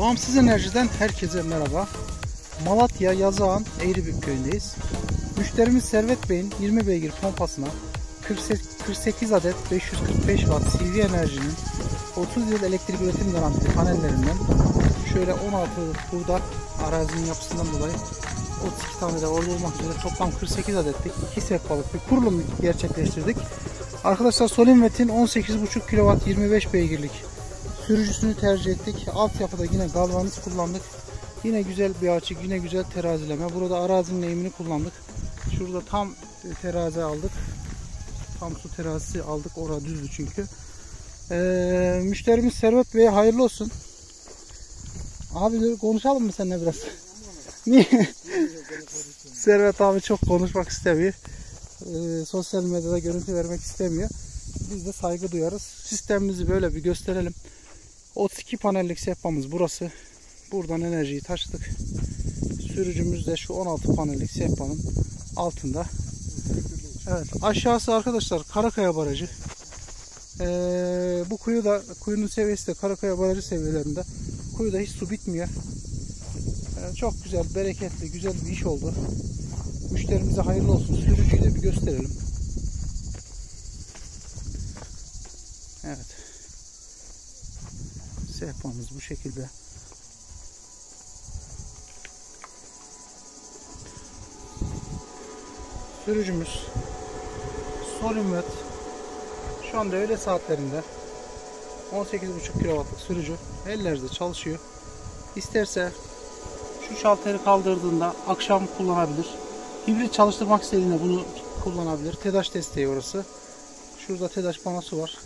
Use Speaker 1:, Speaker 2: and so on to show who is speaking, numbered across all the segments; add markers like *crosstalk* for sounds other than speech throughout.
Speaker 1: Bağımsız Enerji'den herkese merhaba. Malatya Yazıhan Eğribük köyündeyiz. Müşterimiz Servet Bey'in 20 beygir pompasına 48 adet 545 watt CV Enerji'nin 30 yıl elektrik üretim garantili panellerinden şöyle 16 burada arazinin yapısından dolayı 32 tane de orada olmak üzere toplam 48 adetlik 2 sehpalık bir kurulum gerçekleştirdik. Arkadaşlar Solinvet'in 18.5 kW 25 beygirlik sürücüsünü tercih ettik. Altyapıda yine galvaniz kullandık. Yine güzel bir açık, yine güzel terazileme. Burada arazinin eğimini kullandık. Şurada tam terazi aldık. Tam su terazisi aldık. Orada düzdü çünkü. Ee, müşterimiz Servet Bey'e hayırlı olsun. Abi konuşalım mı seninle biraz? *laughs* Niye? Servet abi çok konuşmak istemiyor. Ee, sosyal medyada görüntü vermek istemiyor. Biz de saygı duyarız. Sistemimizi böyle bir gösterelim. 32 panellik sehpamız burası. Buradan enerjiyi taşıdık. Sürücümüz de şu 16 panellik sehpanın altında. Evet aşağısı arkadaşlar Karakaya Barajı. Ee, bu kuyu da kuyunun seviyesi de Karakaya Barajı seviyelerinde. Kuyuda hiç su bitmiyor. Ee, çok güzel, bereketli, güzel bir iş oldu. Müşterimize hayırlı olsun. Sürücüyü de bir gösterelim. Evet. Sehpamız bu şekilde. Sürücümüz Solimvet şu anda öğle saatlerinde 18.5 kW'lık sürücü ellerde çalışıyor. İsterse şu şalteri kaldırdığında akşam kullanabilir. Hibrit çalıştırmak istediğinde bunu kullanabilir. TEDAŞ desteği orası. Şurada TEDAŞ panosu var.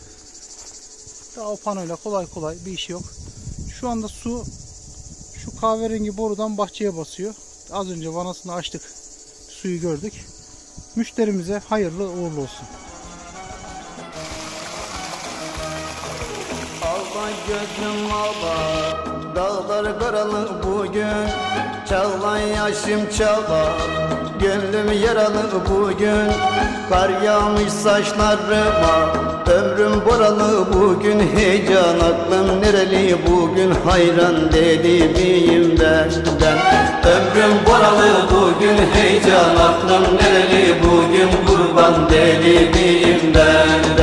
Speaker 1: Daha o panoyla kolay kolay bir işi yok. Şu anda su şu kahverengi borudan bahçeye basıyor. Az önce vanasını açtık. Suyu gördük. Müşterimize hayırlı uğurlu olsun.
Speaker 2: Ağla gözüm ağla Dağlar karalı bugün Çağla yaşım çağla Gönlüm yaralı bugün. Kar yağmış saçlarıma Ömrüm boralı bugün. Heyecan aklım nereli bugün? Hayran deli miyim ben, ben Ömrüm boralı bugün. Heyecan aklım nereli bugün? Kurban deli miyim ben,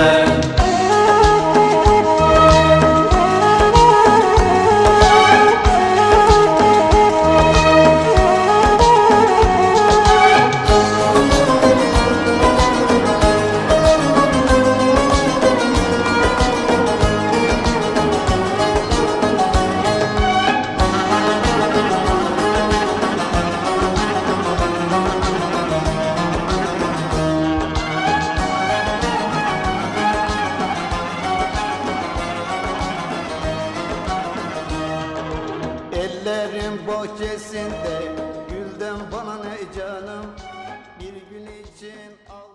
Speaker 2: Ellerin bahçesinde Gülden bana ne canım? Bir gün için al